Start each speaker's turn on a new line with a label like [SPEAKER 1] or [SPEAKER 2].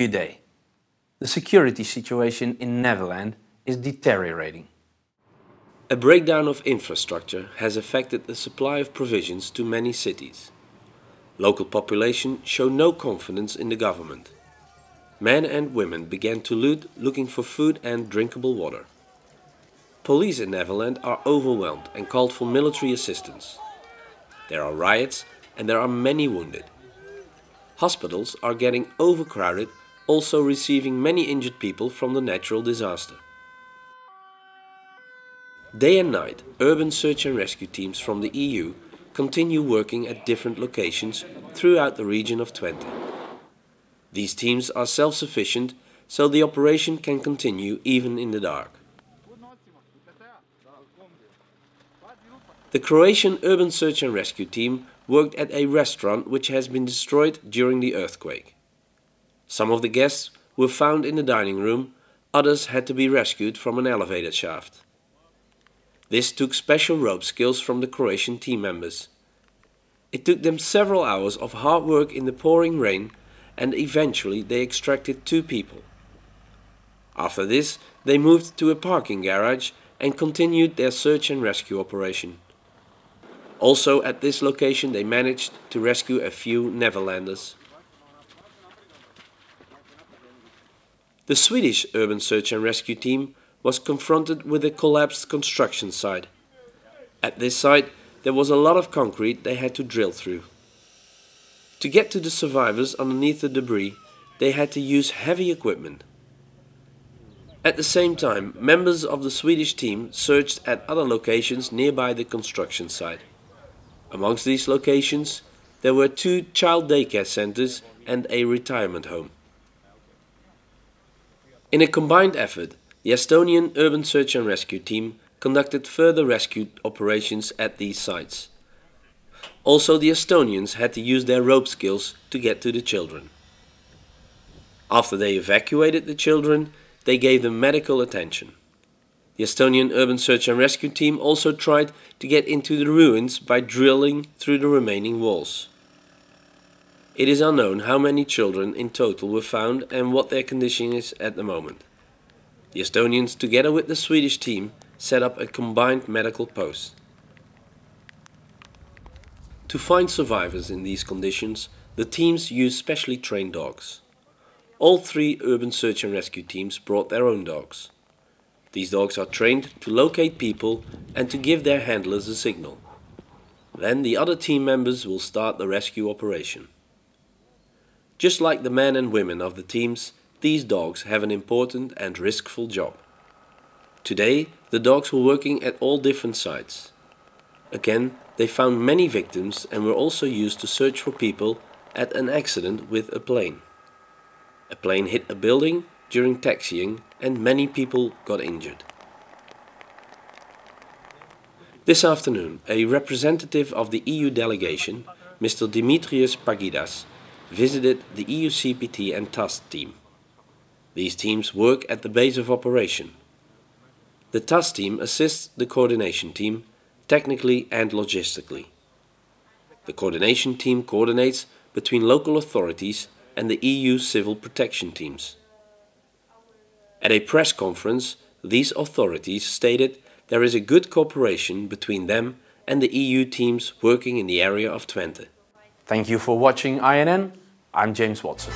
[SPEAKER 1] Good day. The security situation in Neverland is deteriorating.
[SPEAKER 2] A breakdown of infrastructure has affected the supply of provisions to many cities. Local population show no confidence in the government. Men and women began to loot looking for food and drinkable water. Police in Neverland are overwhelmed and called for military assistance. There are riots and there are many wounded. Hospitals are getting overcrowded, also receiving many injured people from the natural disaster. Day and night, urban search and rescue teams from the EU continue working at different locations throughout the region of Twente. These teams are self-sufficient, so the operation can continue even in the dark. The Croatian Urban Search and Rescue Team worked at a restaurant which has been destroyed during the earthquake. Some of the guests were found in the dining room, others had to be rescued from an elevator shaft. This took special rope skills from the Croatian team members. It took them several hours of hard work in the pouring rain and eventually they extracted two people. After this, they moved to a parking garage and continued their search and rescue operation. Also at this location they managed to rescue a few Neverlanders. The Swedish Urban Search and Rescue Team was confronted with a collapsed construction site. At this site, there was a lot of concrete they had to drill through. To get to the survivors underneath the debris, they had to use heavy equipment. At the same time, members of the Swedish team searched at other locations nearby the construction site. Amongst these locations, there were two child daycare centers and a retirement home. In a combined effort, the Estonian Urban Search and Rescue Team conducted further rescue operations at these sites. Also the Estonians had to use their rope skills to get to the children. After they evacuated the children, they gave them medical attention. The Estonian Urban Search and Rescue Team also tried to get into the ruins by drilling through the remaining walls. It is unknown how many children in total were found and what their condition is at the moment. The Estonians, together with the Swedish team, set up a combined medical post. To find survivors in these conditions, the teams used specially trained dogs. All three urban search and rescue teams brought their own dogs. These dogs are trained to locate people and to give their handlers a signal. Then the other team members will start the rescue operation. Just like the men and women of the teams, these dogs have an important and riskful job. Today, the dogs were working at all different sites. Again, they found many victims and were also used to search for people at an accident with a plane. A plane hit a building during taxiing and many people got injured. This afternoon, a representative of the EU delegation, Mr. Dimitrios Pagidas, visited the EU CPT and TAST team. These teams work at the base of operation. The TAST team assists the coordination team technically and logistically. The coordination team coordinates between local authorities and the EU civil protection teams. At a press conference, these authorities stated there is a good cooperation between them and the EU teams working in the area of Twente.
[SPEAKER 1] Thank you for watching INN. I'm James Watson.